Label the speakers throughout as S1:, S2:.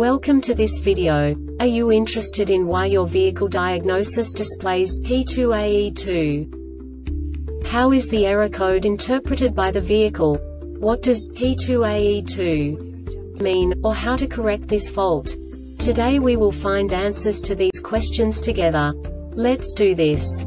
S1: Welcome to this video. Are you interested in why your vehicle diagnosis displays P2AE2? How is the error code interpreted by the vehicle? What does P2AE2 mean, or how to correct this fault? Today we will find answers to these questions together. Let's do this.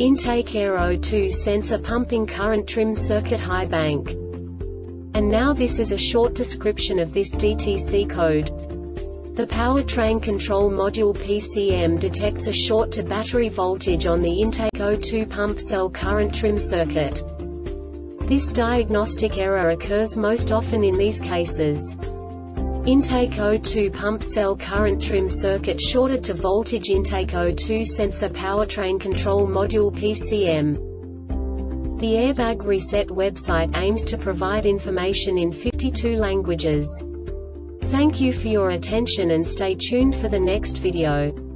S1: Intake Air O2 sensor pumping current trim circuit high bank. And now this is a short description of this DTC code. The powertrain control module PCM detects a short to battery voltage on the intake O2 pump cell current trim circuit. This diagnostic error occurs most often in these cases. Intake O2 pump cell current trim circuit shorted to voltage intake O2 sensor powertrain control module PCM. The Airbag Reset website aims to provide information in 52 languages. Thank you for your attention and stay tuned for the next video.